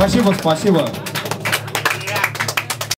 Спасибо, спасибо.